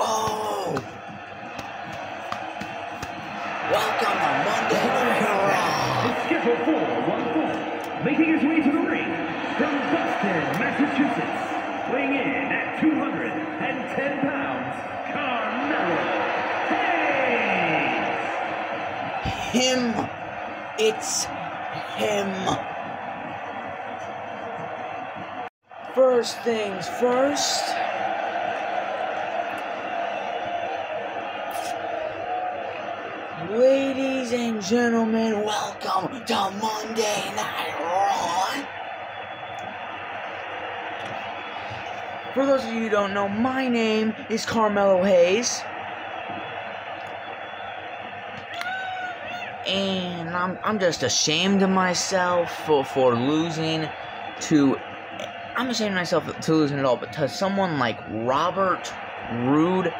Oh! Welcome to Monday Night Raw! is scheduled for one fall, making his way to the ring from Boston, Massachusetts, weighing in at 210 pounds, Carmelo Hayes. Him! It's him! First things first. And gentlemen, welcome to Monday Night Raw. For those of you who don't know, my name is Carmelo Hayes. And I'm, I'm just ashamed of myself for, for losing to. I'm ashamed of myself to losing it all, but to someone like Robert Roode,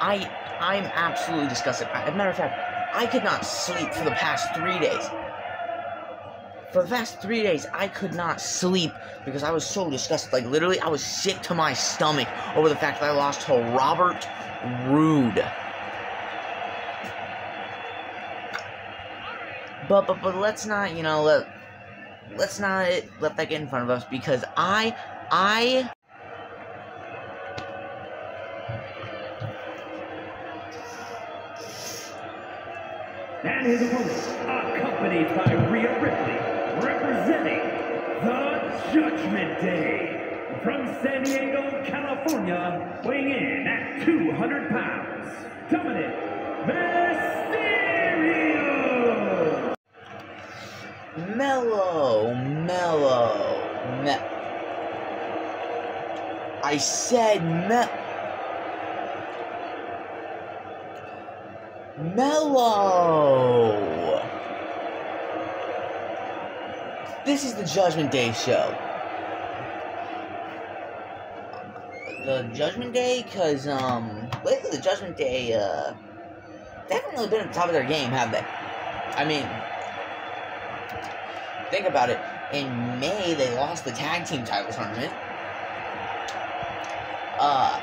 I I'm absolutely disgusted. As a matter of fact, I could not sleep for the past three days. For the past three days, I could not sleep because I was so disgusted. Like, literally, I was sick to my stomach over the fact that I lost to Robert Roode. But, but, but let's not, you know, let, let's not let that get in front of us because I, I And his opponent, accompanied by Rhea Ripley, representing the Judgment Day. From San Diego, California, weighing in at 200 pounds, Dominic Mysterio. Mellow, mellow, me. I said me. Mellow. This is the Judgment Day show. The Judgment Day, cause um, lately the Judgment Day uh, they haven't really been at the top of their game, have they? I mean, think about it. In May, they lost the tag team title tournament. Uh,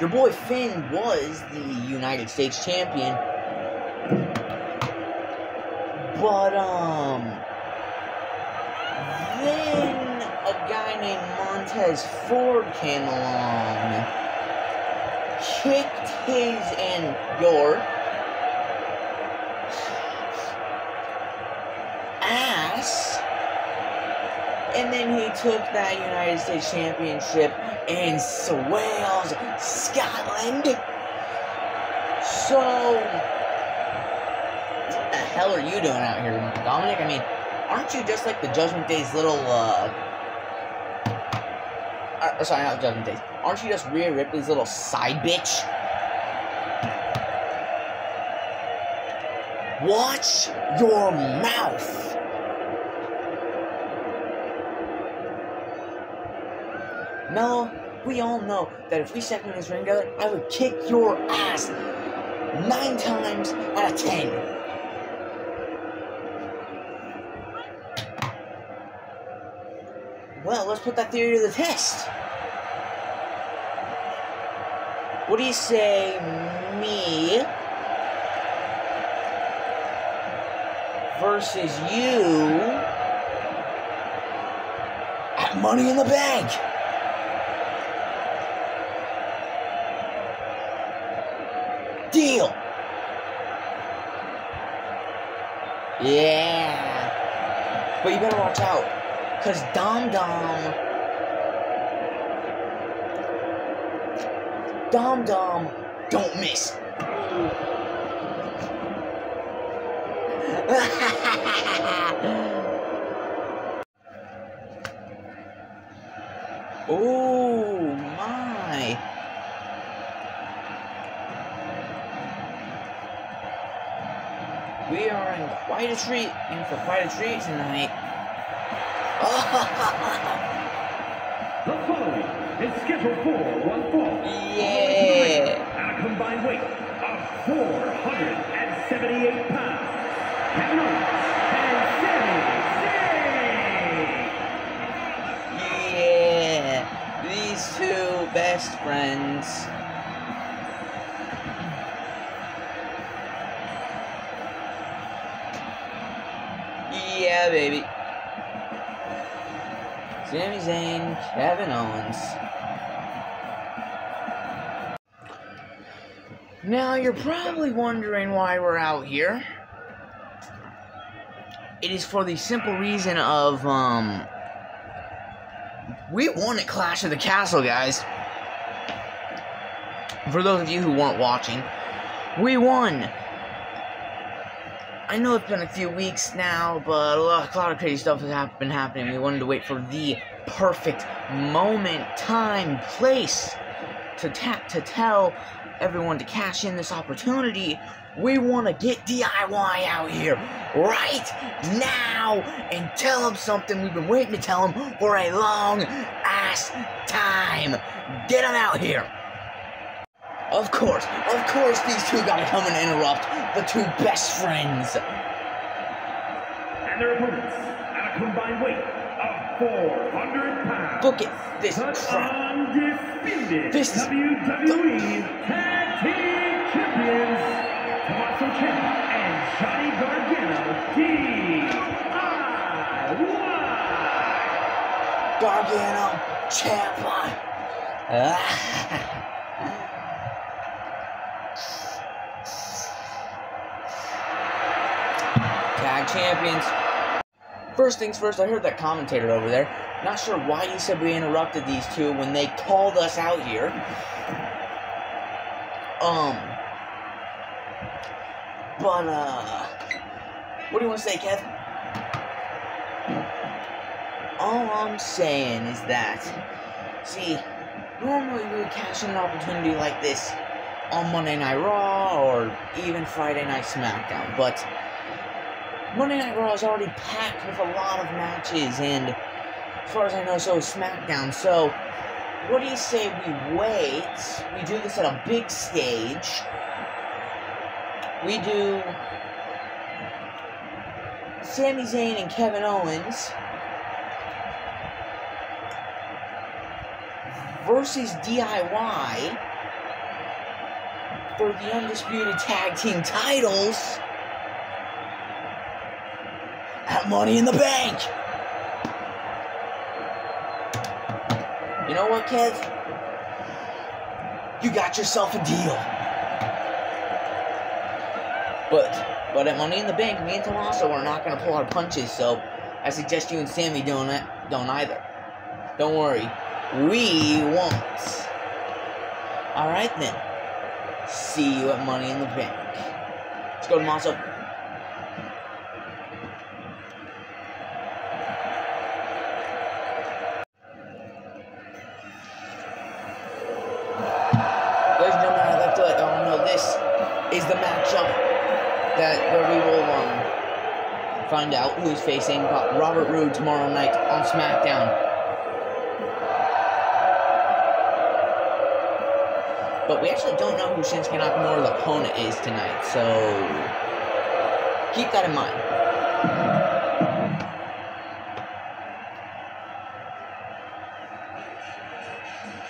your boy Finn was the United States champion, but um, then a guy named Montez Ford came along, kicked his and your ass. And then he took that United States Championship in Wales, Scotland. So, what the hell are you doing out here, Dominic? I mean, aren't you just like the Judgment Day's little, uh... uh sorry, not Judgment Days. Aren't you just Rhea Ripley's little side bitch? Watch your mouth! Mello, we all know that if we stepped in this ring together, I would kick your ass nine times out of ten. Well, let's put that theory to the test. What do you say, me versus you at Money in the Bank? Deal. Yeah. But you better watch out. Cause Dom Dom Dom Dom don't miss. oh my. Are in quite a treat, in for quite a treat tonight. The following is scheduled for one fall. Yeah. At a combined weight of 478 pounds. Kevin Owens and Sami Zayn. Yeah, these two best friends. Baby. Sami Zayn, Kevin Owens. Now, you're probably wondering why we're out here. It is for the simple reason of, um, we won at Clash of the Castle, guys. For those of you who weren't watching, we won. I know it's been a few weeks now, but a lot, a lot of crazy stuff has been happening. We wanted to wait for the perfect moment, time, place to to tell everyone to cash in this opportunity. We want to get DIY out here right now and tell them something we've been waiting to tell them for a long ass time. Get them out here. Of course, of course, these two gotta come and interrupt the two best friends. And their opponents at a combined weight of 400 pounds. Look at this But crap. undisputed This is- WWE Tag Team Champions, Tommaso Ciampa and Johnny Gargano, DIY. Gargano, Ciampa. Ah. champions. First things first, I heard that commentator over there. Not sure why you said we interrupted these two when they called us out here. Um. But, uh. What do you want to say, Kev? All I'm saying is that, see, normally we would in an opportunity like this on Monday Night Raw or even Friday Night SmackDown, but Monday Night Raw is already packed with a lot of matches, and as far as I know, so is SmackDown. So, what do you say we wait? We do this at a big stage. We do Sami Zayn and Kevin Owens versus DIY for the undisputed tag team titles at Money in the Bank. You know what, Kev? You got yourself a deal. But but at Money in the Bank, me and Tommaso are not gonna pull our punches, so I suggest you and Sami don't don't either. Don't worry. We won't. Alright then. See you at Money in the Bank. Let's go, Tommaso. Who is facing Robert Roode tomorrow night on SmackDown. But we actually don't know who Shinsuke Nakamura's opponent is tonight, so keep that in mind.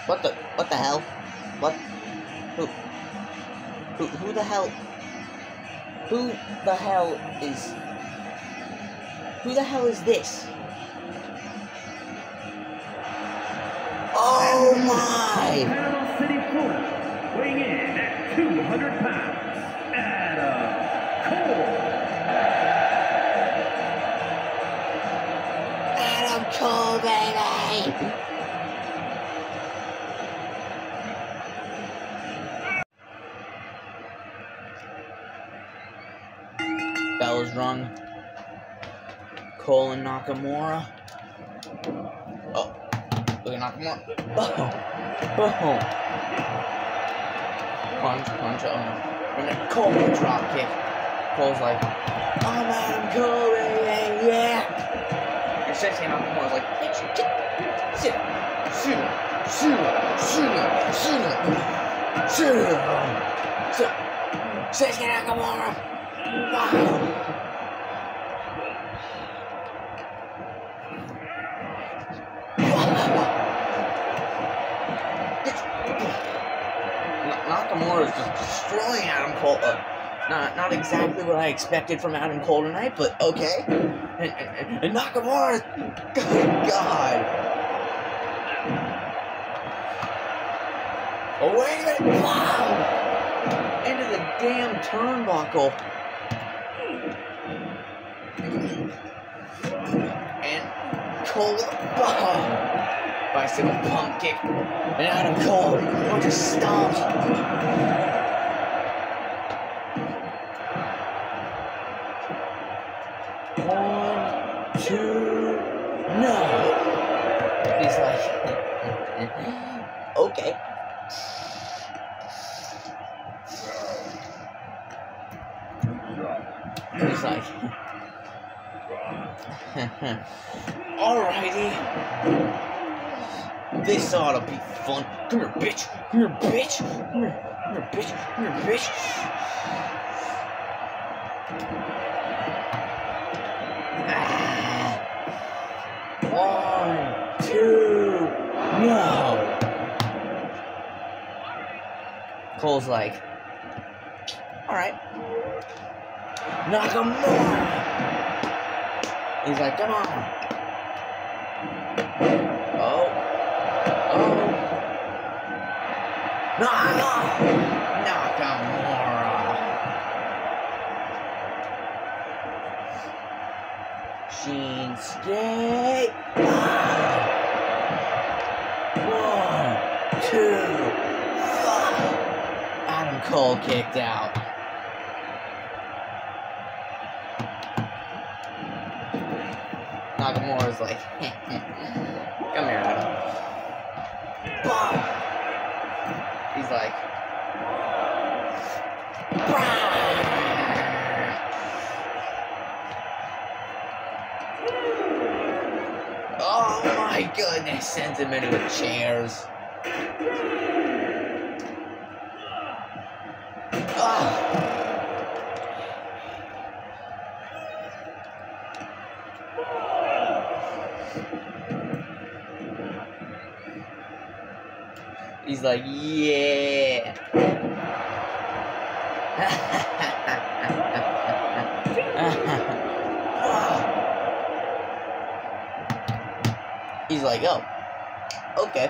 What the what the hell? What? Who? Who? Who the hell? Who the hell is? Who the hell is this? Oh my! Panama City, Florida, weighing in at 200 pounds, Adam Cole. Adam Cole, baby! Bell is rung. Cole and Nakamura. Oh, look at Nakamura. Boom. Boom. Punch, punch, oh. And then Cole drop kick. Cole's like, I'm Adam Cole, baby, yeah. And Shinsuke Nakamura's like, bitch, get, sit sit down, sit down, sit down, sit down, sit down. So, Shinsuke Nakamura, wow. Get Nakamura is just destroying Adam Cole. Uh, not, exactly what I expected from Adam Cole tonight, but okay. And, and, and Nakamura, good God. Oh, wait a minute. Wow. Into the damn turnbuckle. And Cole, oh, bicycle pump kick. And Adam Cole, bunch of stomps. One, two, no. He's like, okay. He's like, alrighty. This to be fun. Come here, bitch. Come here, bitch. Come here, come here, bitch. Come here, bitch. One, two, no. Cole's like, all right. Nakamura. He's like, come on. Nakamura. Shinsuke. One, two, five. Adam Cole kicked out. Nakamura's like, come here, Adam. Boom. He's like, oh my goodness, sends him into the chairs. He's like, yeah. He's like, oh, okay.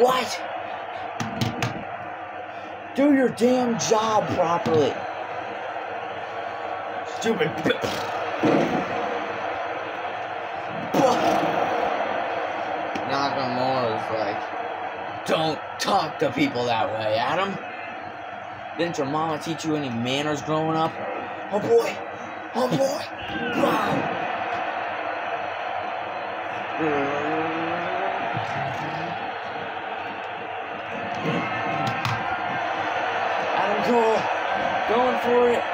What? Do your damn job properly. Stupid. Nakamura's like, don't talk to people that way, Adam. Didn't your mama teach you any manners growing up? Oh boy! Oh boy! Wow! For it.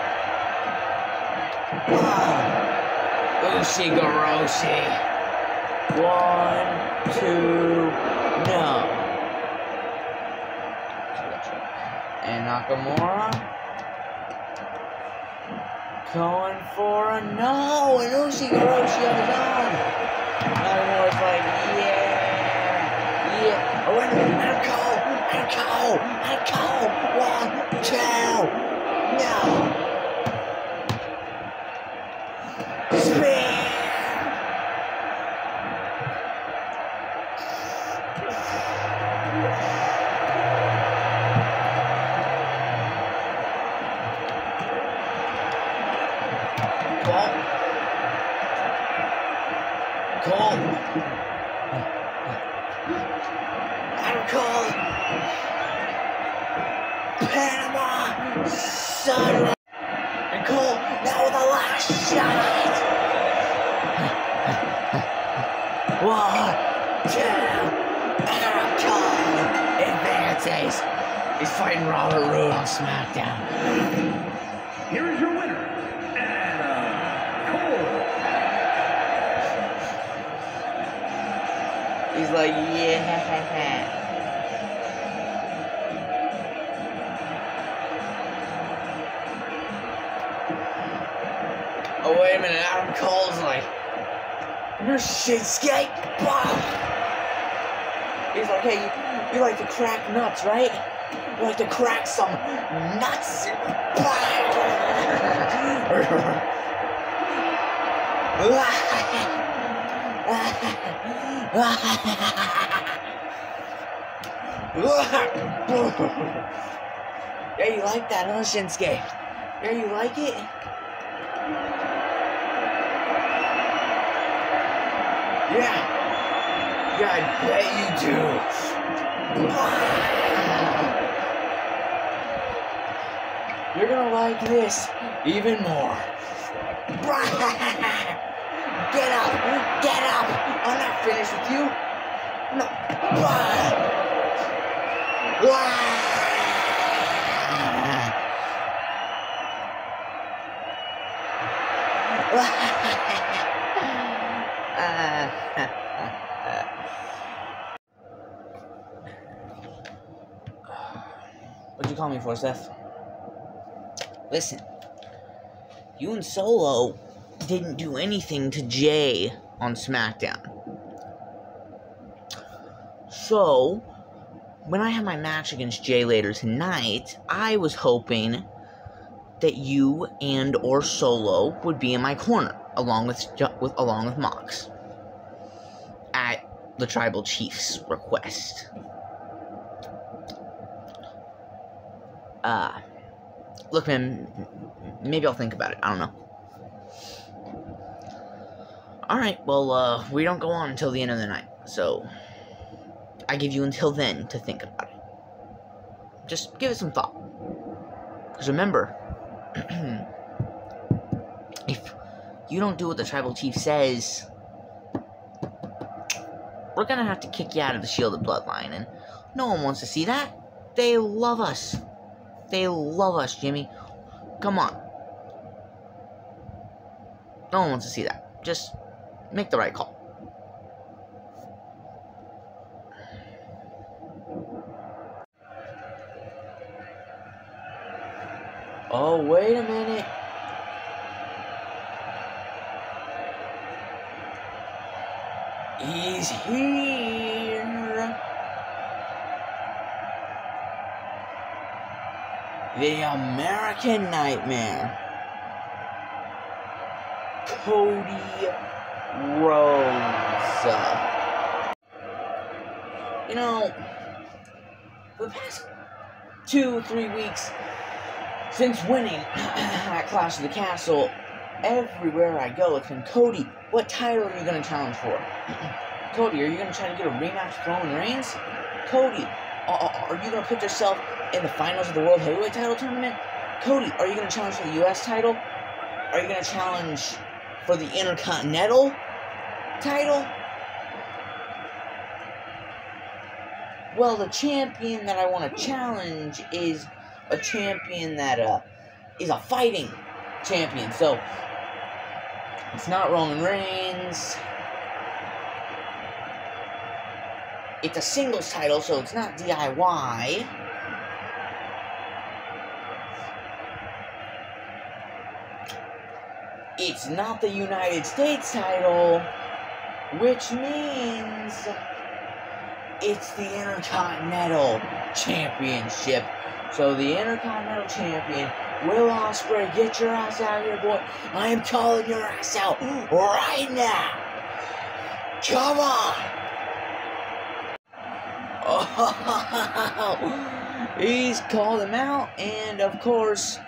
Wow! Ushigoroshi. One, two, no. And Nakamura going for a no, and Ushigoroshi on his own. Nakamura's like, yeah, yeah. Oh, wait a minute, let him go, let him go, let him go. One, two, no. Now the last shot. One, two, it says. He's fighting Robert Roode on SmackDown. Here is your winner, Adam Cole. He's like, yeah. You're Shinsuke? Wow. He's like, hey, you, you like to crack nuts, right? You like to crack some nuts? yeah, you like that, huh, Shinsuke? Yeah, you like it? Yeah. Yeah, I bet you do. You're gonna like this even more. Get up! Get up! I'm not finished with you. No. What'd you call me for, Seth? Listen, you and Solo didn't do anything to Jey on SmackDown. So, when I have my match against Jey later tonight, I was hoping that you and or Solo would be in my corner, along with, with along with Mox, at the Tribal Chief's request. Uh, look, man, maybe I'll think about it. I don't know. Alright, well, uh, we don't go on until the end of the night, so I give you until then to think about it. Just give it some thought. Because remember, if you don't do what the tribal chief says, we're gonna have to kick you out of the shielded bloodline, and no one wants to see that. They love us. They love us, Jimmy. Come on. No one wants to see that. Just make the right call. Oh, wait a minute. He's here. The American Nightmare. Cody Rhodes. You know, for the past two, three weeks, since winning at Clash of the Castle, everywhere I go, it's been Cody. What title are you going to challenge for? Cody, are you going to try to get a rematch with Roman Reigns? Cody, are you going to put yourself in the finals of the World Heavyweight Title Tournament? Cody, are you going to challenge for the U.S. title? Are you going to challenge for the Intercontinental title? Well, the champion that I want to challenge is a champion that uh, is a fighting champion. So, it's not Roman Reigns. It's a singles title, so it's not DIY. It's not the United States title, which means it's the Intercontinental Championship. So the Intercontinental Champion, Will Ospreay, get your ass out of here, boy. I am calling your ass out right now. Come on. Oh, he's called him out, and of course,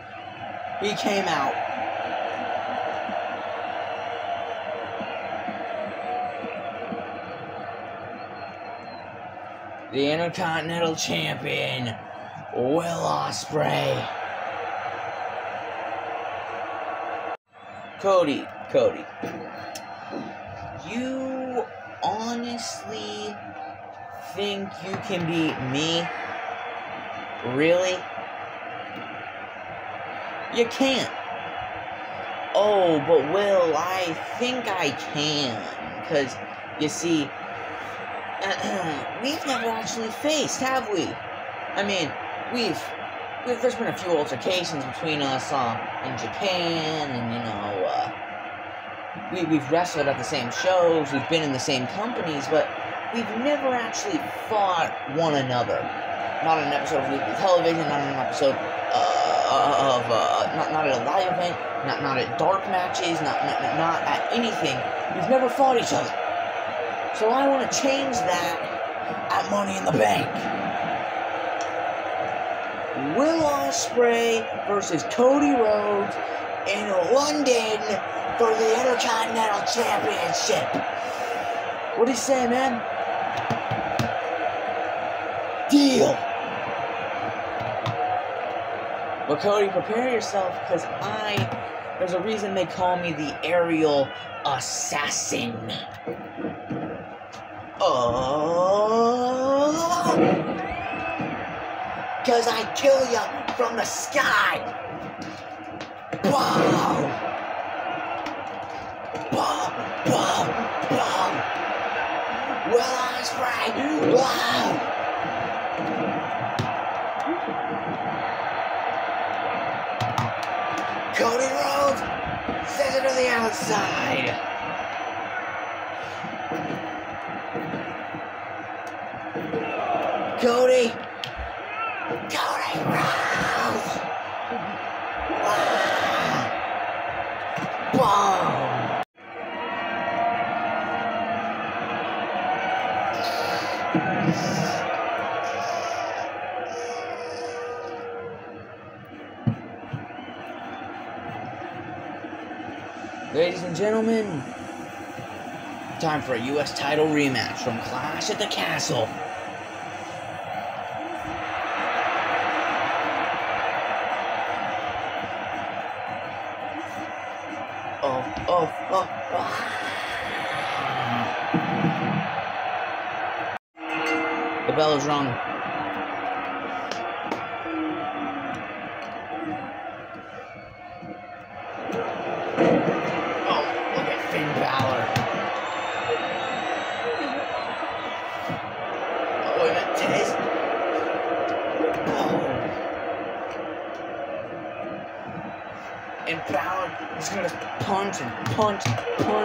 he came out. The Intercontinental Champion, Will Ospreay. Cody, Cody. You honestly think you can beat me Really? You can't. Oh, but Will, I think I can. Because, you see, we've never actually faced, have we? I mean, we've, we've there's been a few altercations between us uh, in Japan, and, you know, uh, we, we've wrestled at the same shows, we've been in the same companies, but we've never actually fought one another. Not an episode of weekly television, not an episode uh, of uh, not not at a live event, not not at dark matches, not not, not at anything. We've never fought each other. So I want to change that at Money in the Bank. Will Ospreay versus Cody Rhodes in London for the Intercontinental Championship. What do you say, man? Deal. But Cody, prepare yourself because I. There's a reason they call me the aerial assassin. Oh. Because I kill you from the sky. Boom. Boom. Boom. Boom. Will Ospreay. Wow. Cody Rhodes sends it to the outside. Cody. Cody Rhodes. Boom. Ladies and gentlemen, time for a U.S. title rematch from Clash at the Castle. Oh, oh, oh. The bell is rung. Punch and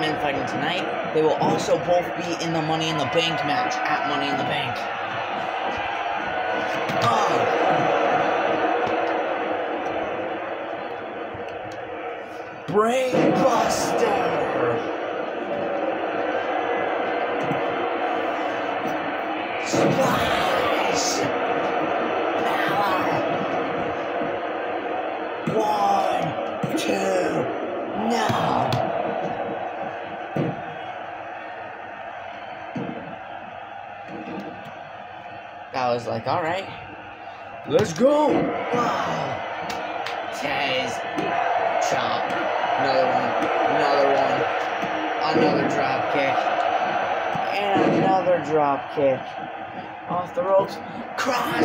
men fighting tonight, they will also both be in the Money in the Bank match at Money in the Bank. Ah. Oh. Brainbuster! Like, alright. Let's go! Wow! Taz. Chop. Another one. Another one. Another drop kick. And another drop kick. Off the ropes. Cross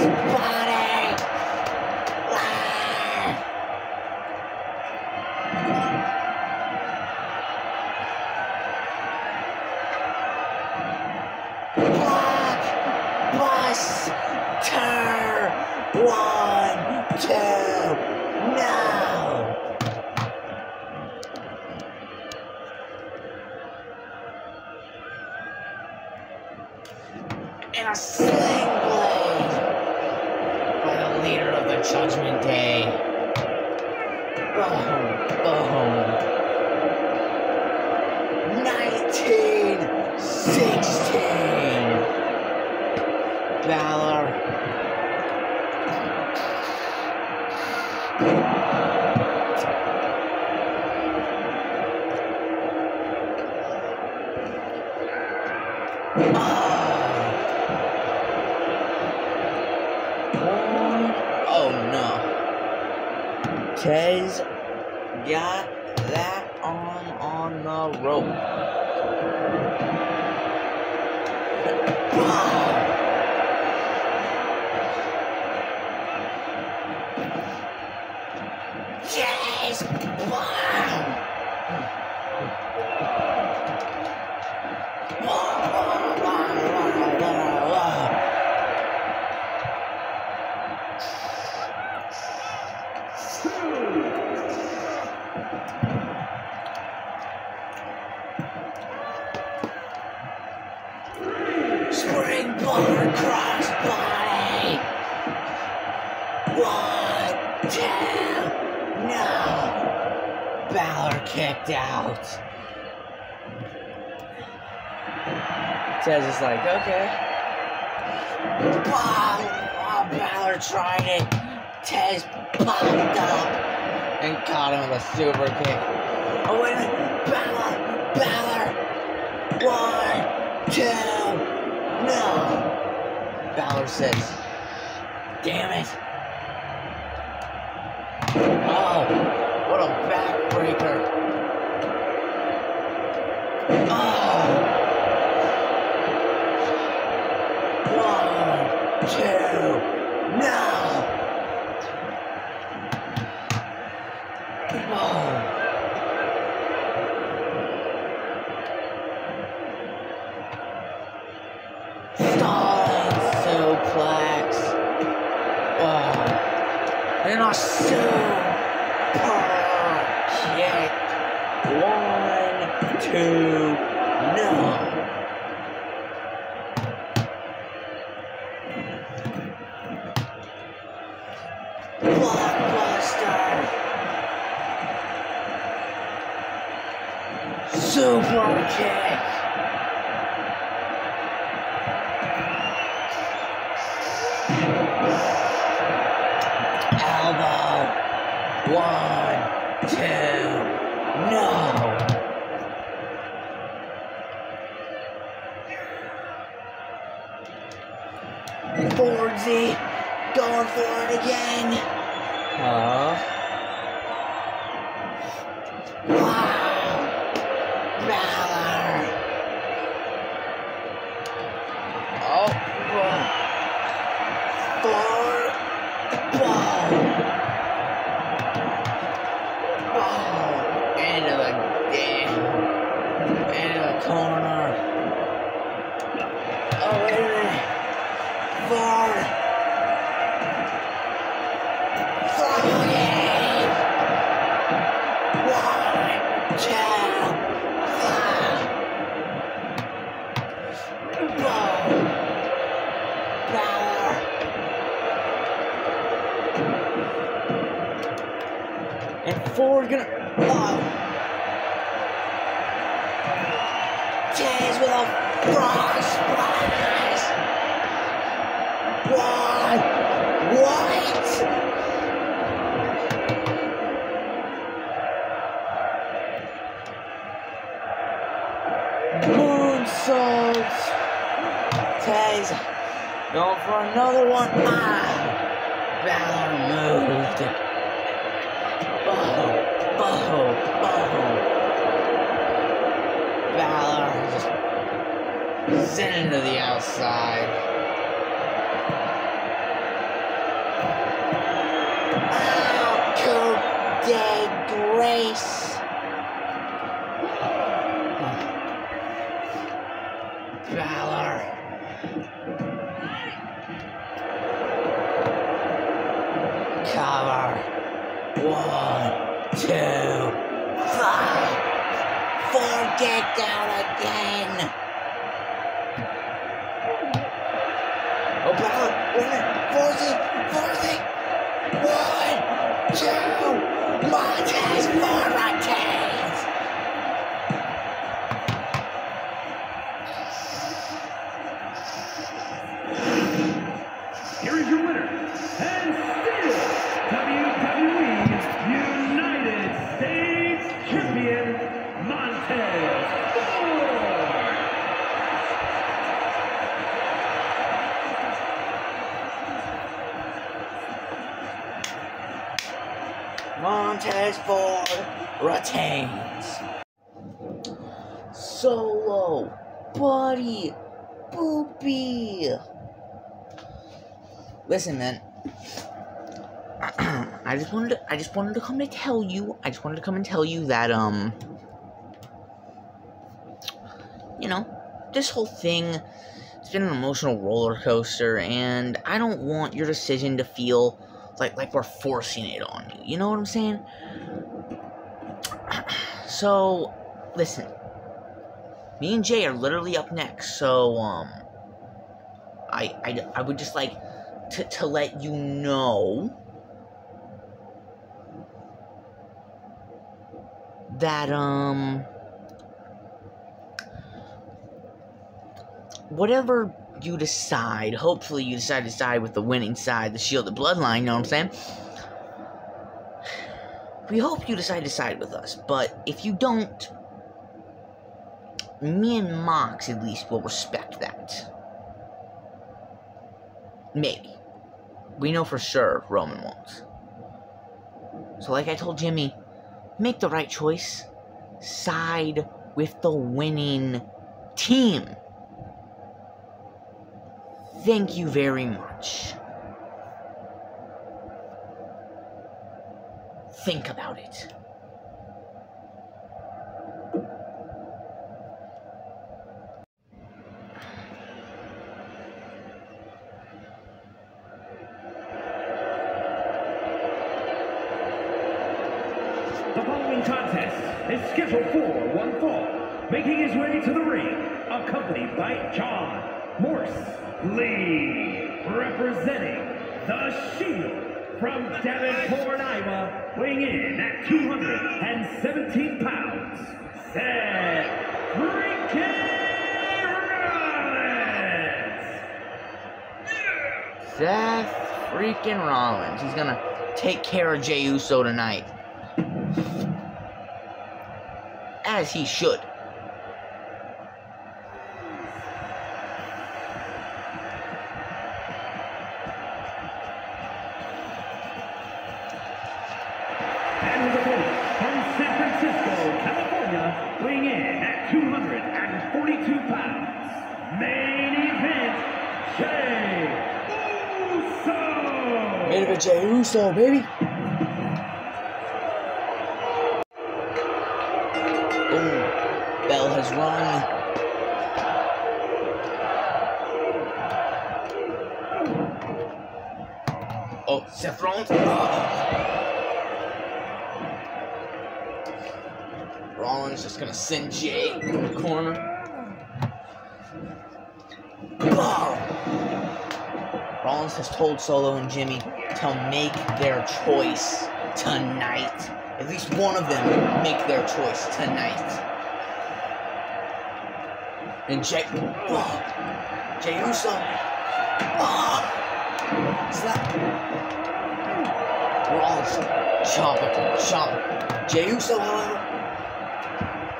Oh no. Got that arm on the rope. do over kick. Oh wait a. Balor! Balor! One, two, no! Balor says, damn it! Oh, what a backbreaker! Oh! Oh. four kicked out again. O'Brien, Warner, Forsey, Forsey. One, two, Montez Ford Listen, man. I just wanted to, I just wanted to come to tell you. I just wanted to come and tell you that um you know, this whole thing it's been an emotional roller coaster and I don't want your decision to feel like like we're forcing it on you. You know what I'm saying? So, listen. Me and Jey are literally up next, so um I I, I would just like to, to let you know that um whatever you decide, hopefully you decide to side with the winning side, the Shield, the bloodline, you know what I'm saying? We hope you decide to side with us, but if you don't, me and Mox at least will respect that. Maybe. We know for sure Roman won't. So, like I told Jimmy, make the right choice. Side with the winning team. Thank you very much. Think about it. The following contest is scheduled for one fall. Making his way to the ring, accompanied by John Morse Lee, representing the Shield from Davenport, Iowa, weighing in at 217 pounds, Seth freaking Rollins. Seth freaking Rollins. He's gonna take care of Jey Uso tonight. Pounds. Main event, Jey Uso. Made of a Jey Uso, baby. Oh, Seth Rollins. Just gonna send Jey in the corner. Oh. Rollins has told Solo and Jimmy to make their choice tonight. At least one of them make their choice tonight. And Jey, oh, Jey Uso, oh, slap. Rollins, chomp it, chomp. Jey Uso,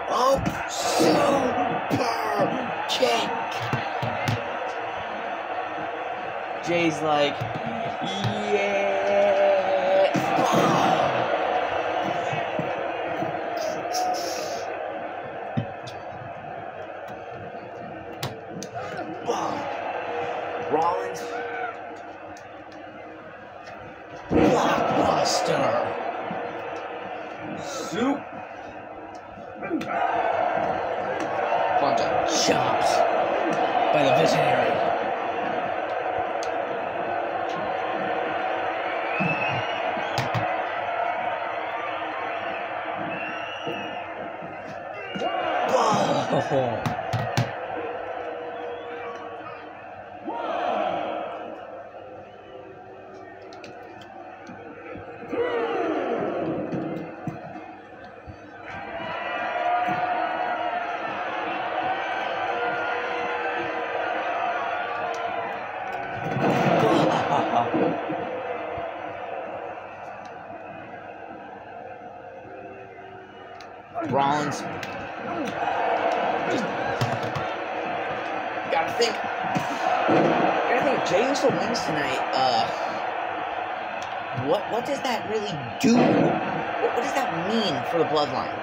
oh, super kick. Jey's like, yeah.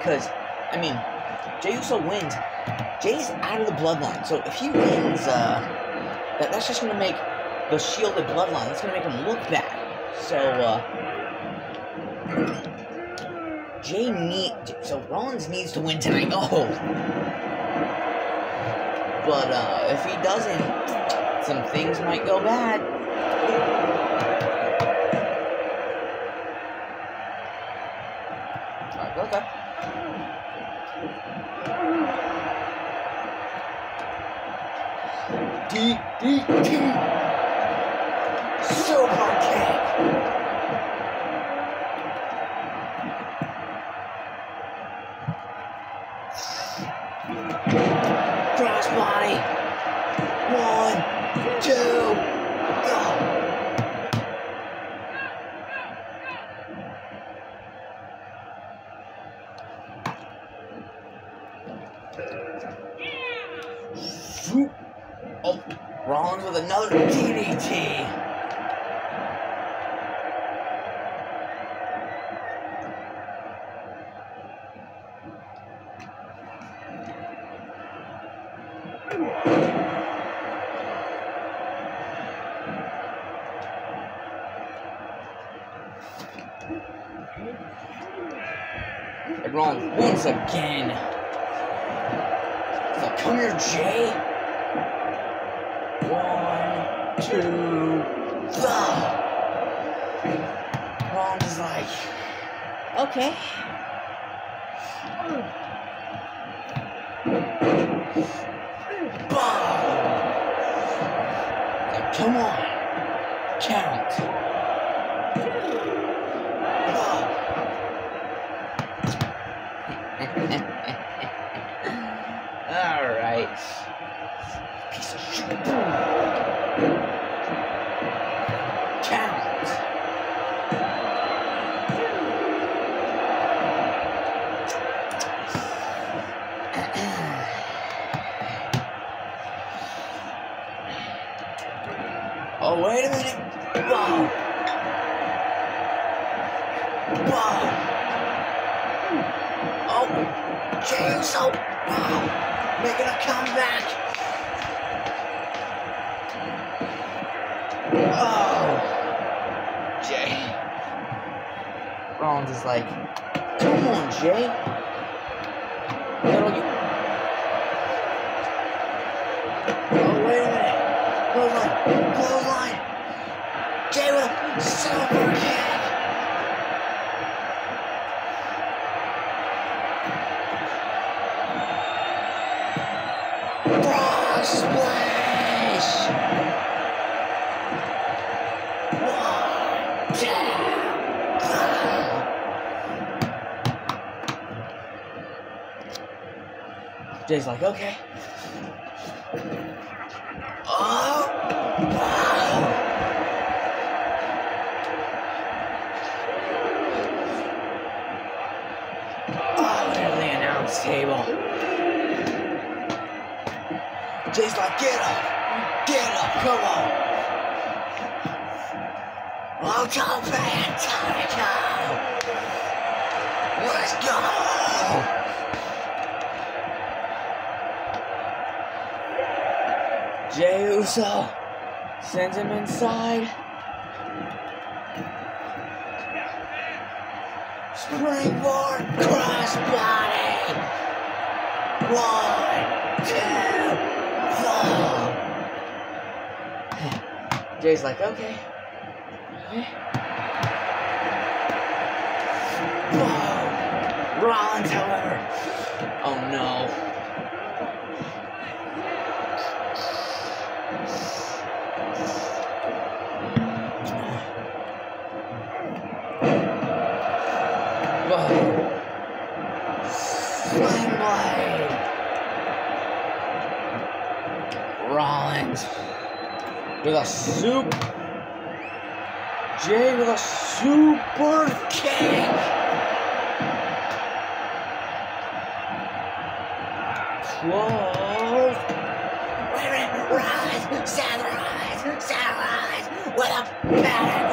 Because I mean, Jey Uso wins. Jey's out of the bloodline, so if he wins, uh, that that's just gonna make the shielded bloodline. That's gonna make him look bad. So. uh... Jey need so Rollins needs to win tonight. Oh, but uh, if he doesn't, some things might go bad. two, again. So come here, Jey. One, two, the. Rollins is like, okay. Boom. Like, come on. Count. Jey's like, okay. Oh! Oh, oh announce table. Jey's like, get up, get up, come on. Oh, come back, time go. Let's go. Jey Uso sends him inside. Springboard crossbody. One, two, four. Jey's like, okay. Okay. Whoa. Rollins, with a soup Jay with a super kick. Close. A rise, Seth rise, with a pedigree.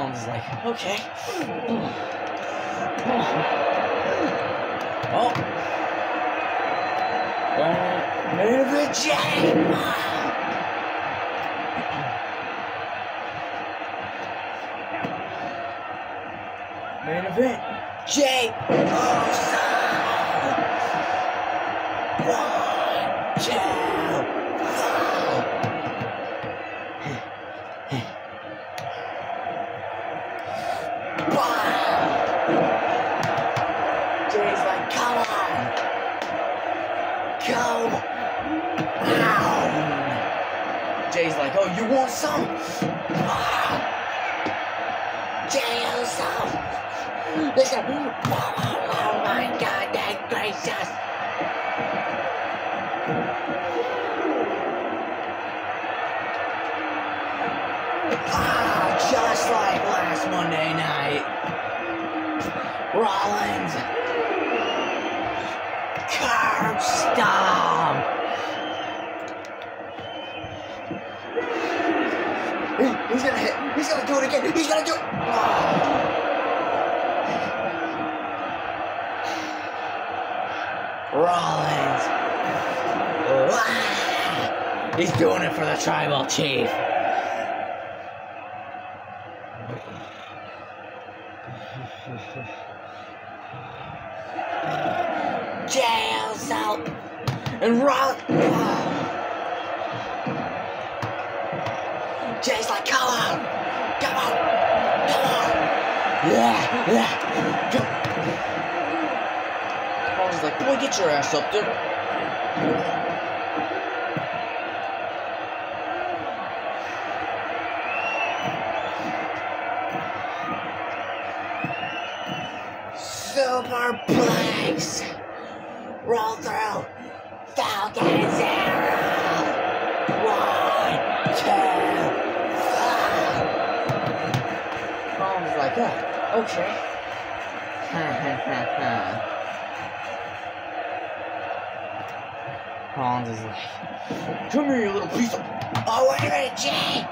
Rollins is like, okay. Oh. Oh. Main event Jey. Main event Jey Uso. Curb stomp. He's gonna hit. He's gonna do it again. He's gonna do it. Oh. Rollins. He's doing it for the tribal chief. Get your ass. Piece of. Oh, wait a minute, Jey!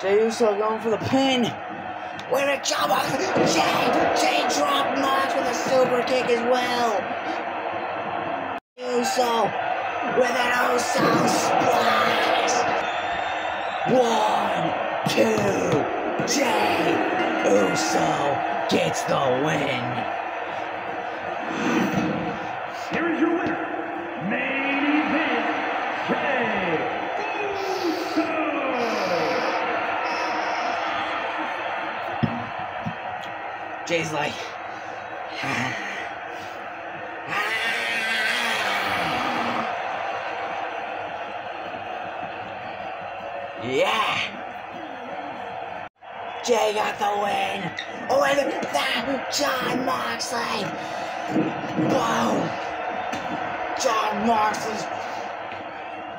Jey Uso going for the pin. With a jump off. Jey, Jey dropped Mox with a super kick as well. Uso with an Uso splash. One, two, Jey Uso gets the win. Here is your winner, main event, Jey Uso. Jey's like, yeah. Jey got the win. That Jon Moxley. Boom. Jon Moxley's.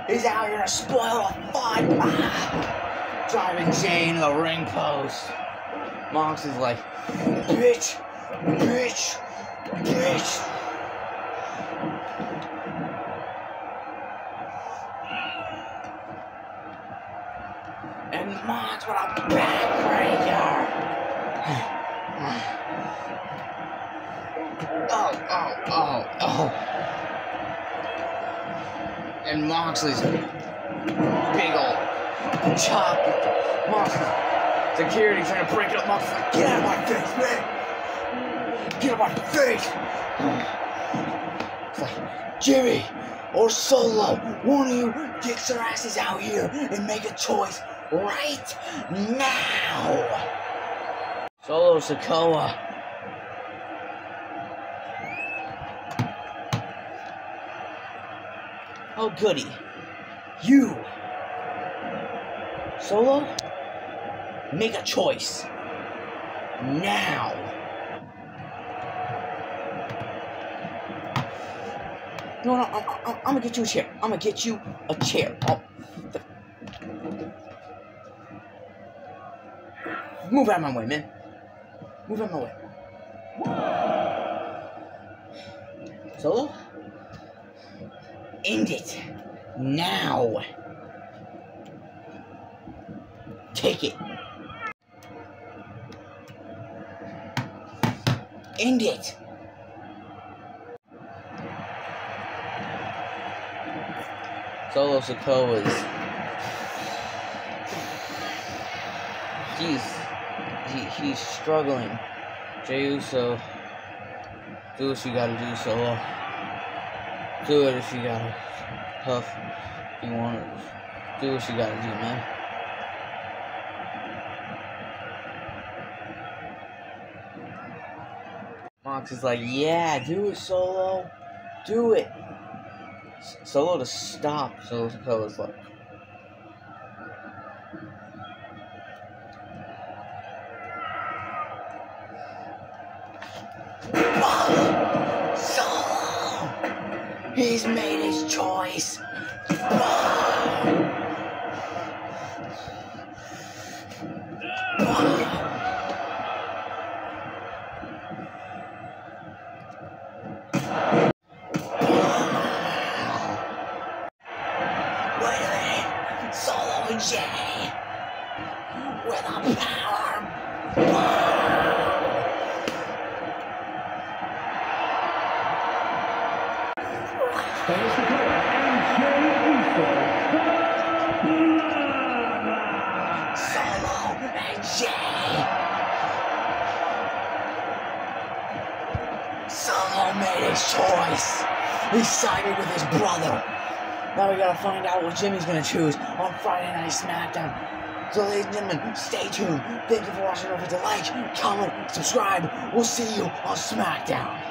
He's out here to spoil fun. Ah. Driving Jane into the ring post. Mox is like, bitch, bitch, bitch. And Mox with a backbreaker. And Moxley's big old chop. Moxley. Security trying to break it up. Moxley's like, get out of my face, man. Get out of my face. It's like, Jimmy or Solo, one of you get your asses out here and make a choice right now. Solo Sikoa. Oh, goody. You. Solo? Make a choice. Now. No, no, I'm, I'm, I'm gonna get you a chair. I'm gonna get you a chair. Oh. Move out of my way, man. Move out of my way. Solo? End it. Now. Take it. End it. Solo Sikoa is. He's. He, he's struggling. Jey Uso. Do what you gotta do, Solo. Do it if you gotta. Tough. You want it. Do what you gotta do, man. Mox is like, yeah, do it, Solo. Do it. Solo to stop. Solo Sikoa's like. Choose on Friday Night SmackDown. So, ladies and gentlemen, stay tuned. Thank you for watching. Don't forget to like, comment, subscribe. We'll see you on SmackDown.